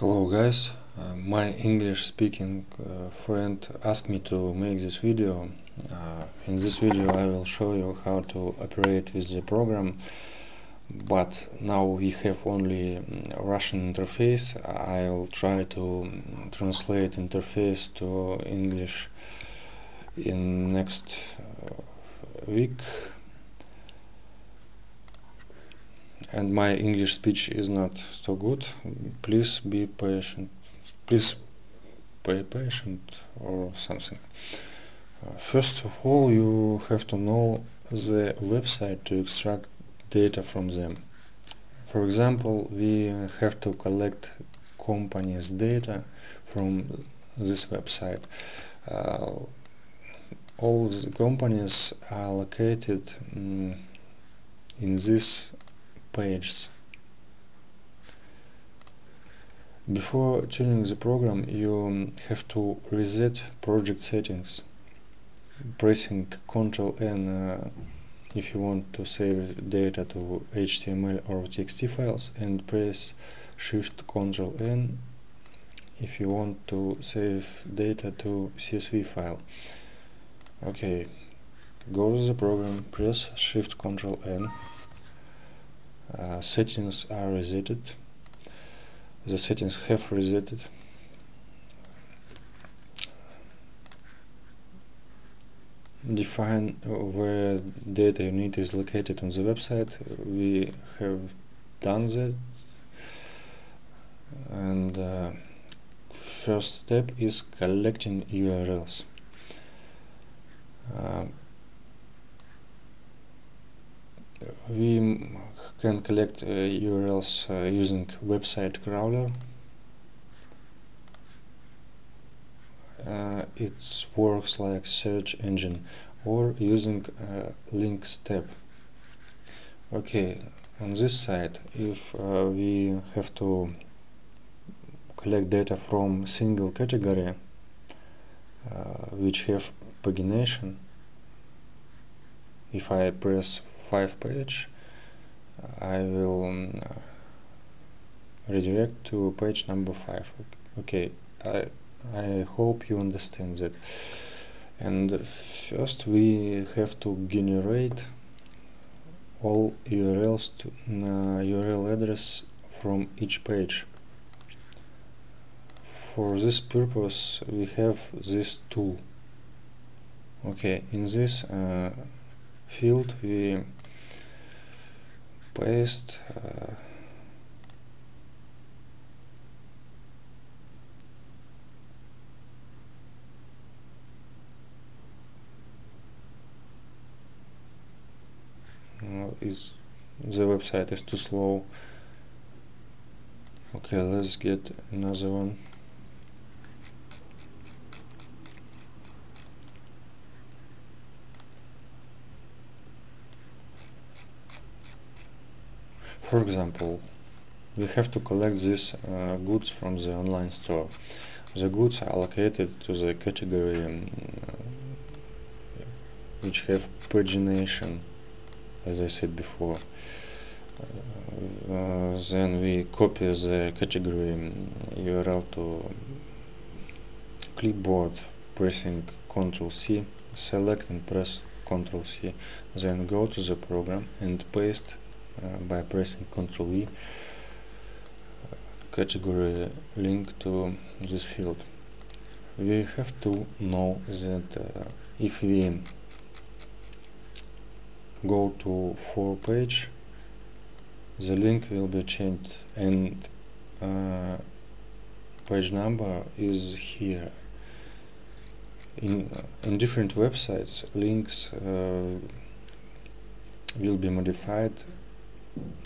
Hello guys, uh, my English speaking uh, friend asked me to make this video. Uh, in this video I will show you how to operate with the program but now we have only mm, Russian interface. I'll try to mm, translate interface to English in next uh, week and my English speech is not so good. Please be patient. Please be patient or something. Uh, first of all you have to know the website to extract data from them. For example we have to collect companies data from this website. Uh, all the companies are located mm, in this pages. Before tuning the program you have to reset project settings pressing Ctrl N uh, if you want to save data to HTML or TXT files and press Shift Ctrl N if you want to save data to CSV file. Okay, go to the program, press Shift Ctrl N uh, settings are resetted. The settings have resetted. Define where data unit is located on the website. We have done that. And uh, first step is collecting URLs uh, we can collect uh, URLs uh, using website crawler uh, it works like search engine or using link step. okay on this side if uh, we have to collect data from single category uh, which have pagination if I press 5 page I will um, redirect to page number 5 okay I, I hope you understand that. And first we have to generate all URLs to uh, URL address from each page. For this purpose we have this tool. Okay in this uh, field we paste uh, is the website is too slow. Okay let's get another one For example, we have to collect these uh, goods from the online store. The goods are allocated to the category um, which have pagination, as I said before. Uh, then we copy the category URL um, to clipboard, pressing Ctrl C, select and press Ctrl C, then go to the program and paste by pressing Ctrl V category link to this field. We have to know that uh, if we go to for page the link will be changed and uh, page number is here in in different websites links uh, will be modified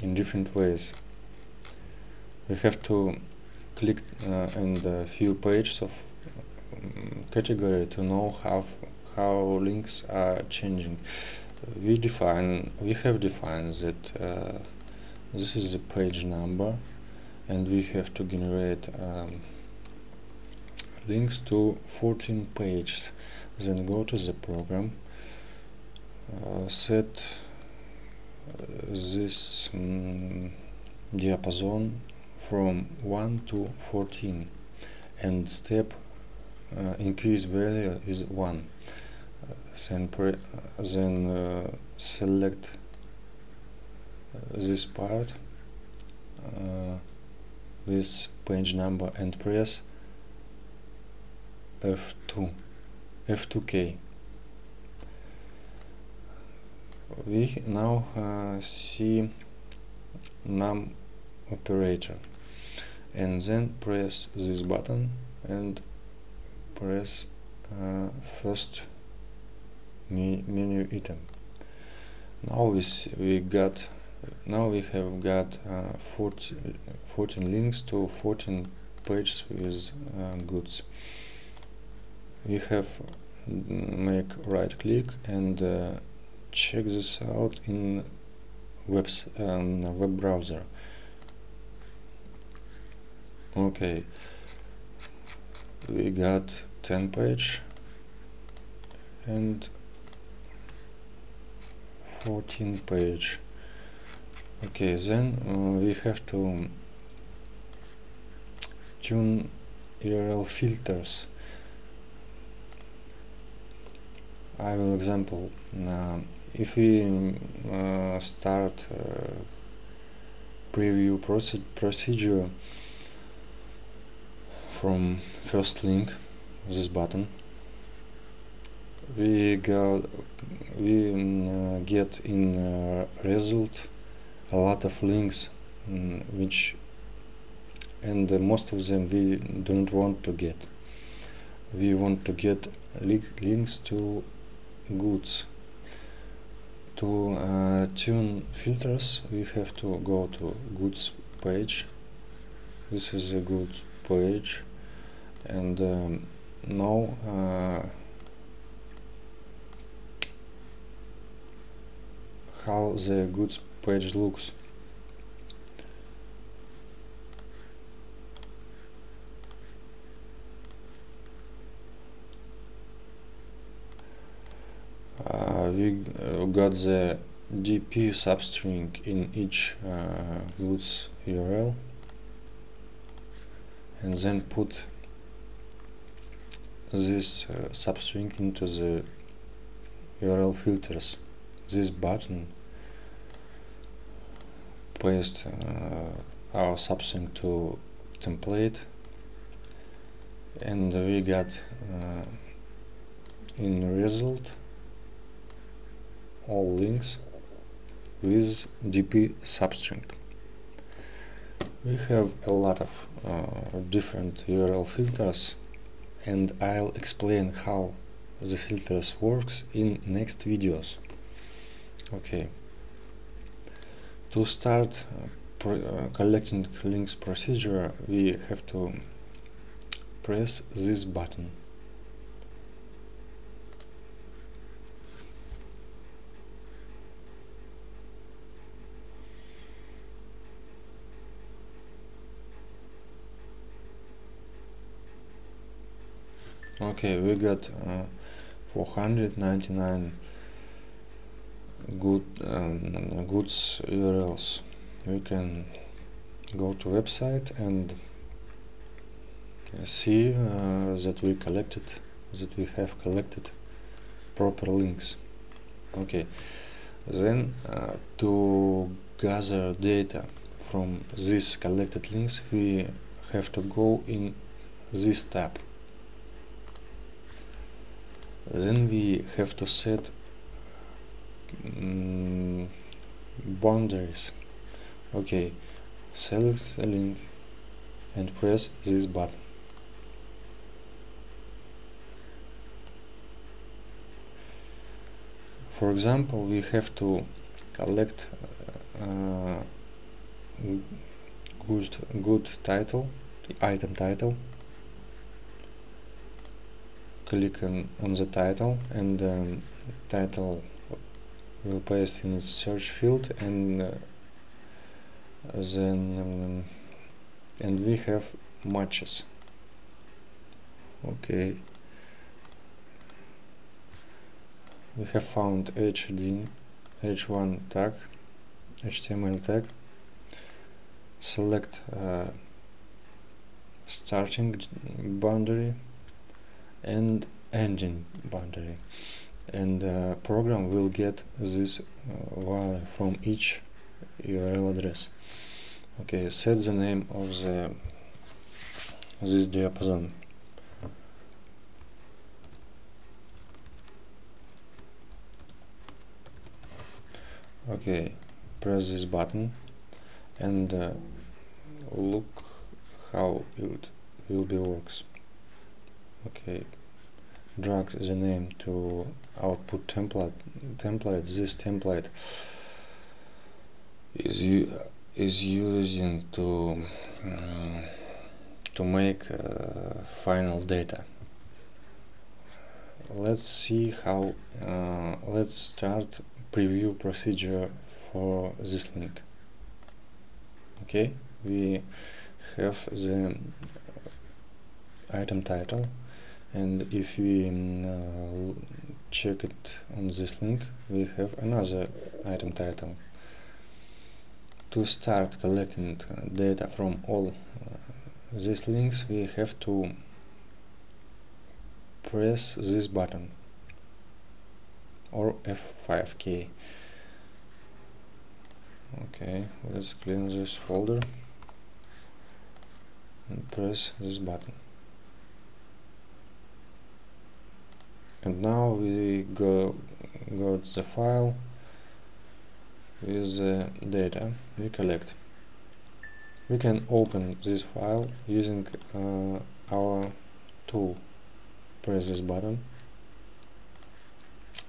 in different ways. We have to click uh, in the few pages of um, category to know how how links are changing. We define we have defined that uh, this is the page number and we have to generate um, links to 14 pages then go to the program uh, set this um, diapason from 1 to 14 and step uh, increase value is 1 then, then uh, select uh, this part uh, with page number and press F2 F2K we now uh, see num operator and then press this button and press uh, first me menu item. Now we we got now we have got uh, 40, 14 links to 14 pages with uh, goods. We have make right click and uh, check this out in web um, web browser. Okay. We got 10 page and 14 page. Okay then uh, we have to tune URL filters. I will example uh, if we uh, start uh, preview procedure from first link this button we we um, get in uh, result a lot of links um, which and uh, most of them we don't want to get. We want to get li links to goods to uh, tune filters we have to go to goods page. This is a goods page. And um, now uh, how the goods page looks. Uh, we uh, got the DP substring in each uh, goods URL and then put this uh, substring into the URL filters. This button paste uh, our substring to template. And we got uh, in result all links with DP substring. We have a lot of uh, different URL filters and I'll explain how the filters works in next videos. Okay. To start uh, uh, collecting links procedure we have to press this button. Okay we got uh, 499 good um, goods URLs we can go to website and see uh, that we collected that we have collected proper links. Okay. Then uh, to gather data from these collected links we have to go in this tab then we have to set um, boundaries. Okay select the link and press this button. For example we have to collect uh, good good title item title click on, on the title and um, title will paste in search field and uh, then um, and we have matches. Okay. We have found HD h1 tag HTML tag. Select uh, starting boundary and ending boundary. And uh, program will get this uh, value from each URL address. Okay set the name of the this diapason. Okay press this button and uh, look how it will be works okay. Drag the name to output template template. This template is is using to um, to make uh, final data. Let's see how uh, let's start preview procedure for this link. Okay. We have the item title and if we uh, check it on this link we have another item title. To start collecting data from all uh, these links we have to press this button or F5 key okay let's clean this folder and press this button and now we go got the file with the data we collect. We can open this file using uh, our tool. Press this button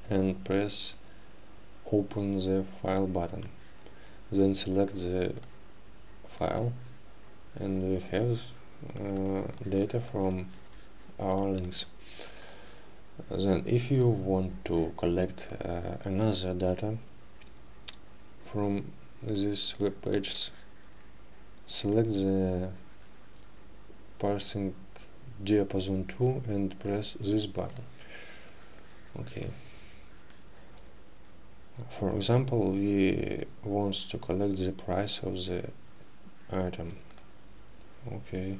and press open the file button. Then select the file and we have uh, data from our links then if you want to collect uh, another data from this web page select the parsing diapason tool and press this button. Okay. For example we want to collect the price of the item. Okay.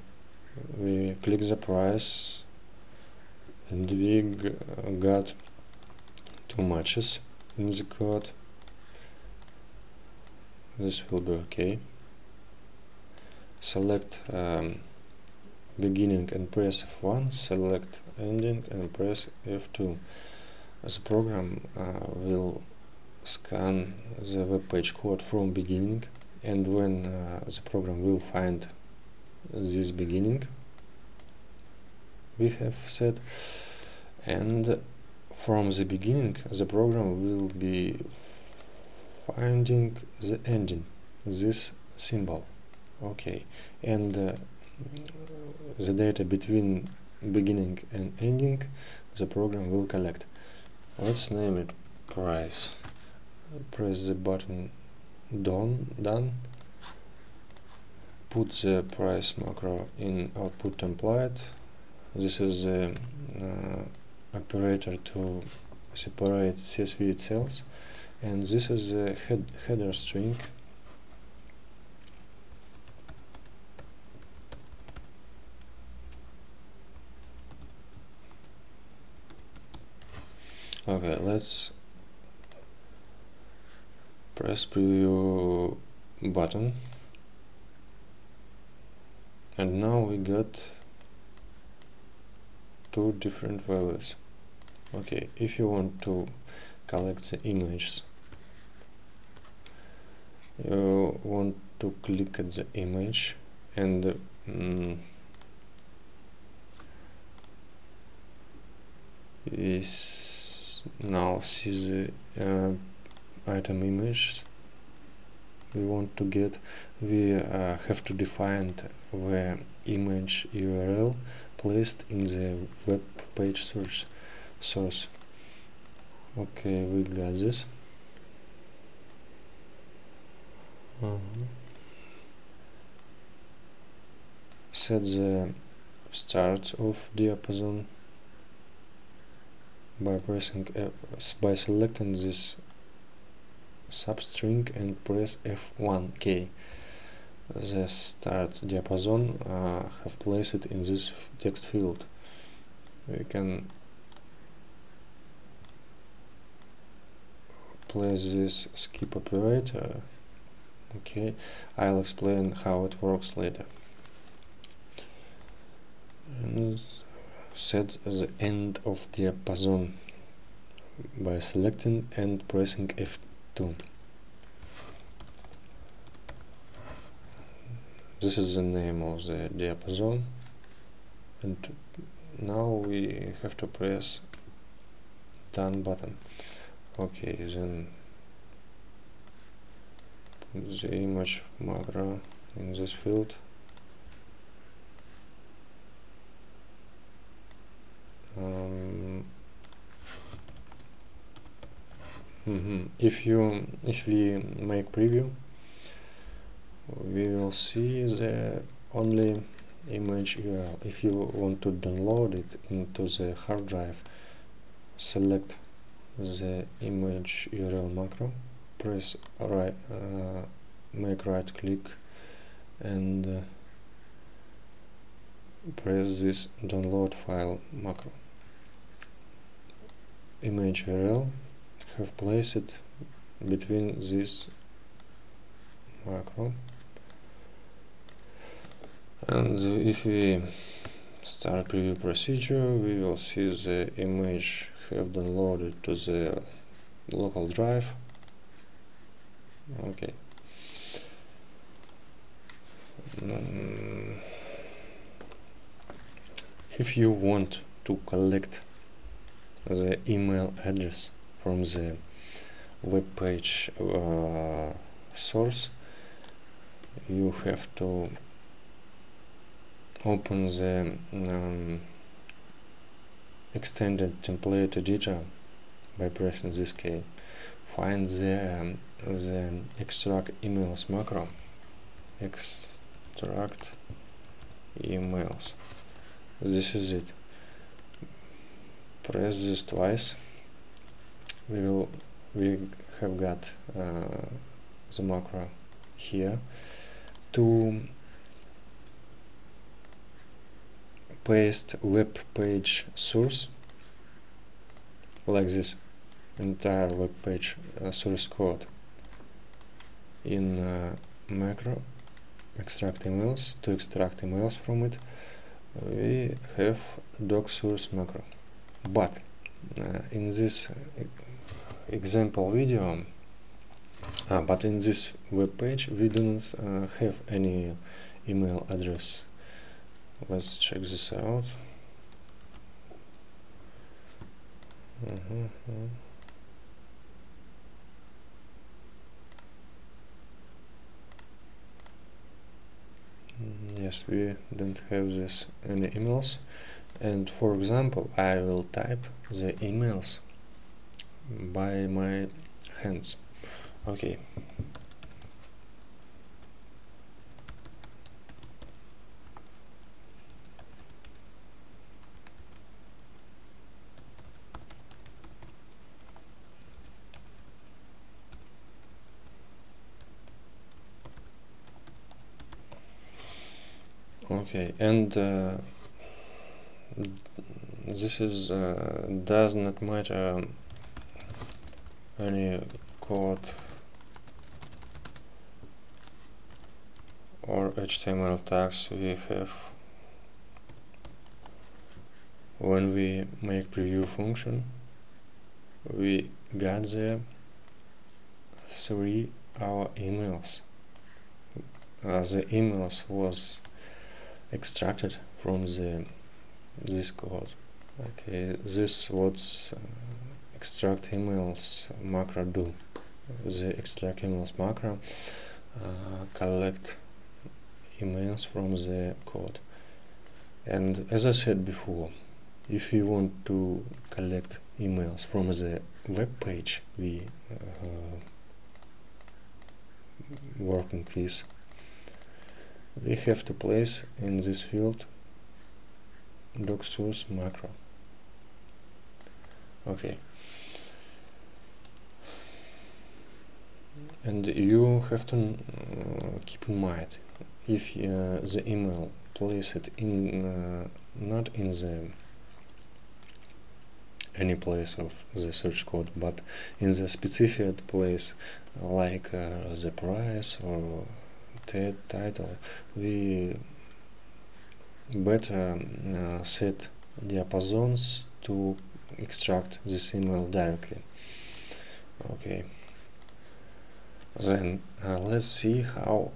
We click the price and we got two matches in the code. This will be okay. Select um, beginning and press F1 select ending and press F2 the program uh, will scan the web page code from beginning and when uh, the program will find this beginning we have set and from the beginning the program will be finding the ending this symbol. Okay. And uh, the data between beginning and ending the program will collect. Let's name it price. Press the button done done. Put the price macro in output template this is the uh, operator to separate CSV cells. And this is the head header string. Okay let's press preview button. And now we got two different values. Okay if you want to collect the images you want to click at the image and um, is now see the uh, item image we want to get we uh, have to define the image URL placed in the web page search source okay we got this uh -huh. set the start of diapason by pressing uh, by selecting this substring and press F1 key the start diapason uh, have placed in this text field. We can place this skip operator. Okay I'll explain how it works later. And set the end of diapason by selecting and pressing F2 this is the name of the diapason. And now we have to press done button. Okay then put the image macro in this field. Um, mm -hmm. if you if we make preview we will see the only image URL if you want to download it into the hard drive select the image URL macro press right uh, make right click and uh, press this download file macro. Image URL have placed it between this macro and if we start preview procedure we will see the image have downloaded to the local drive. Okay. Um, if you want to collect the email address from the web page uh, source you have to open the um, extended template editor by pressing this key. Find the, um, the extract emails macro. Extract emails. This is it. Press this twice we will we have got uh, the macro here to paste web page source like this entire web page uh, source code in uh, macro extract emails to extract emails from it. We have doc source macro. But uh, in this example video uh, but in this web page we do not uh, have any email address. Let's check this out. Uh -huh. yes we don't have this any emails. And for example I will type the emails by my hands. Okay. Okay and uh, this is uh, does not matter any code or HTML tags we have when we make preview function? We got the three our emails. Uh, the emails was extracted from the this code. Okay this what uh, extract emails macro do. The extract emails macro uh, collect emails from the code. And as I said before if you want to collect emails from the web page we uh, working with we have to place in this field doc source macro okay. And you have to uh, keep in mind if uh, the email placed in uh, not in the any place of the search code but in the specified place like uh, the price or title we better uh, set diapasons to extract the signal directly. Okay. Then uh, let's see how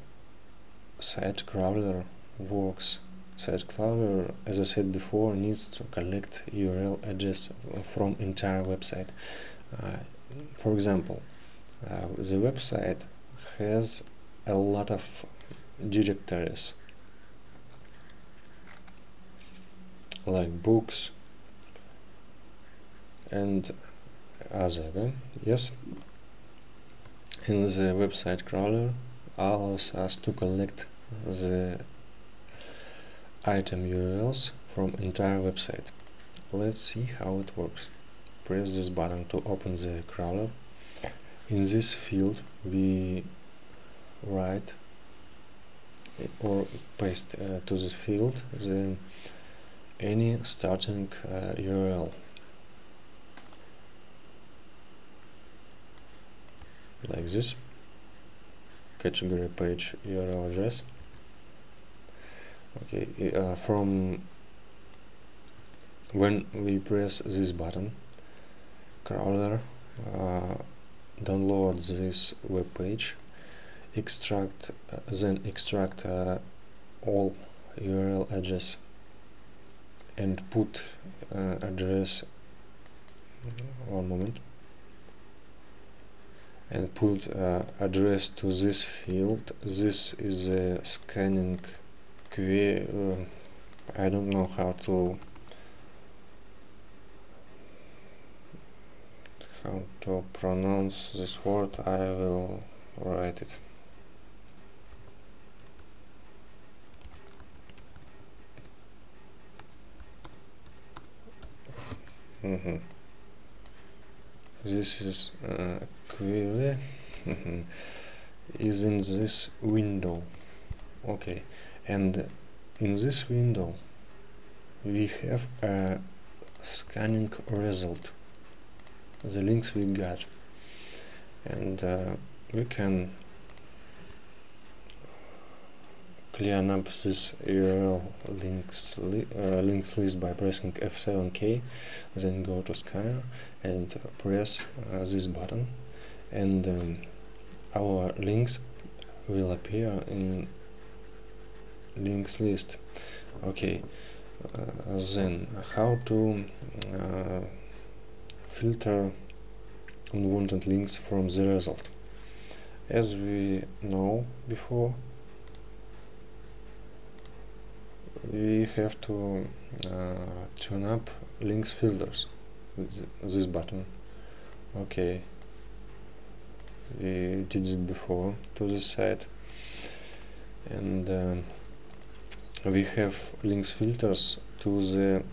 site crawler works. Site crawler as I said before needs to collect URL address from entire website. Uh, for example uh, the website has a lot of directories like books and other yes. And the website crawler allows us to collect the item URLs from entire website. Let's see how it works. Press this button to open the crawler. In this field we write or paste uh, to this field the any starting uh, URL like this category page URL address. Okay uh, from when we press this button crawler uh, download this web page extract uh, then extract uh, all URL address and put uh, address. One moment and put uh, address to this field. This is a scanning query uh, I don't know how to how to pronounce this word. I will write it. Mm -hmm. This is uh, query. Mm -hmm. is in this window? Okay. And in this window we have a scanning result. The links we got. And uh, we can clean up this URL links li uh, links list by pressing F7K then go to scanner and press uh, this button. And um, our links will appear in links list. Okay uh, then how to uh, filter unwanted links from the result? As we know before we have to uh, tune up links filters with this button. Okay. We did it before to this site and um, we have links filters to the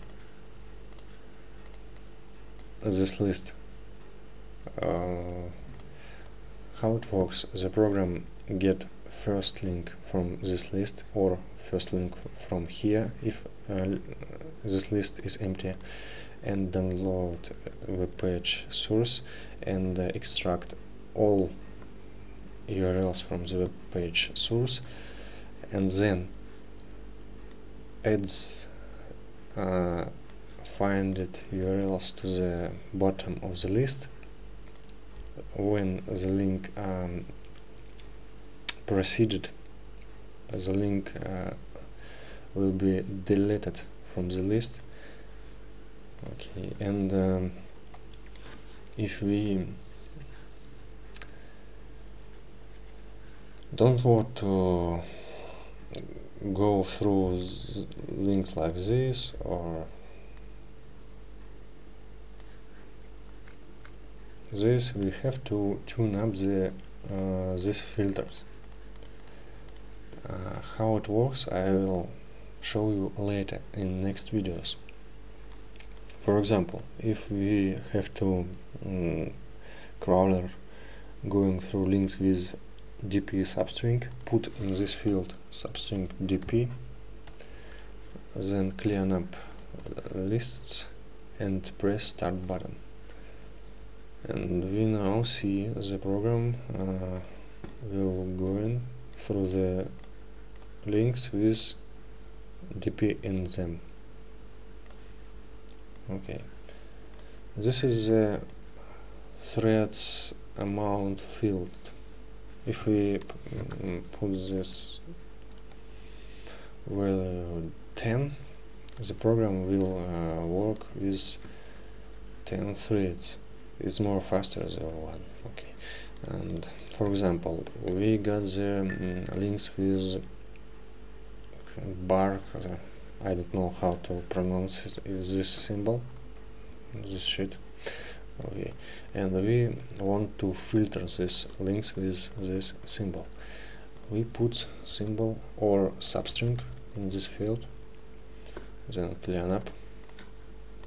this list. Uh, how it works the program get first link from this list or first link from here if uh, this list is empty and download the page source and uh, extract all URLs from the web page source and then adds uh, find it URLs to the bottom of the list. When the link um, proceeded. The link uh, will be deleted from the list. Okay and um, if we don't want to go through links like this or this we have to tune up the uh, these filters uh, how it works I will show you later in next videos. For example if we have to um, crawler going through links with dp substring put in this field substring dp then clean up lists and press start button. And we now see the program uh, will go in through the links with dp in them. Okay. This is the threads amount field. If we mm, put this value 10 the program will uh, work with 10 threads. It's more faster than one. Okay. And for example we got the um, links with bar uh, I don't know how to pronounce it, is this symbol this shit okay. And we want to filter these links with this symbol. We put symbol or substring in this field then clean up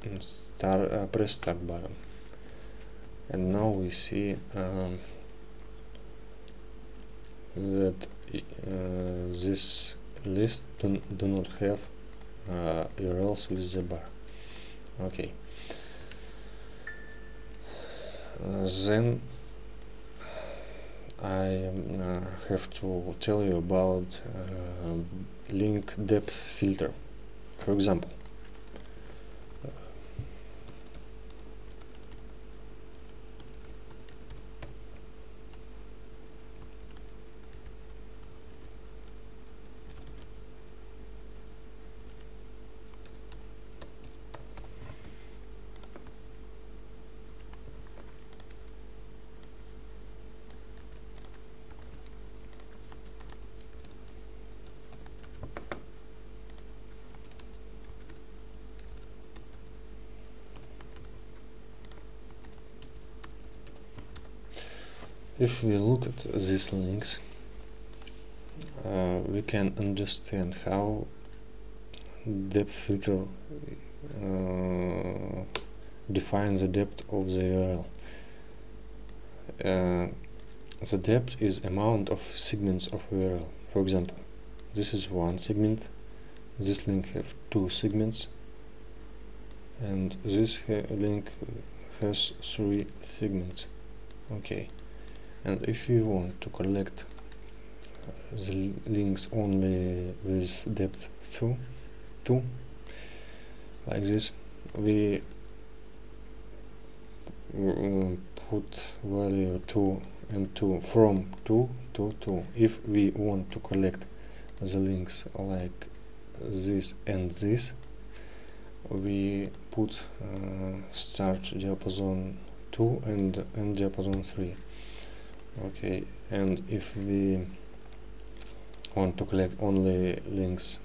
and start uh, press start button. And now we see um, that uh, this list do, do not have uh, URLs with the bar. Okay. Uh, then I um, have to tell you about uh, link depth filter. For example if we look at these links uh, we can understand how depth filter uh, defines the depth of the URL uh, the depth is amount of segments of URL for example this is one segment this link have two segments and this link has three segments. Okay and if you want to collect the links only with depth 2 2 like this we put value 2 and 2 from 2 to 2 if we want to collect the links like this and this we put uh, start diapason 2 and end diapason 3 okay and if we want to collect only links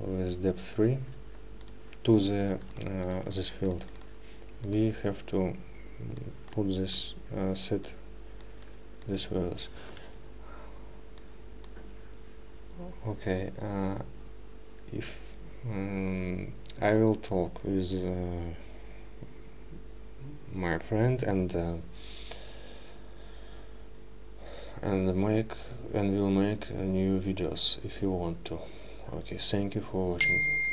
with depth 3 to the uh, this field we have to put this uh, set this values. Okay uh, if um, I will talk with uh, my friend and uh, and make and will make new videos if you want to. Okay thank you for watching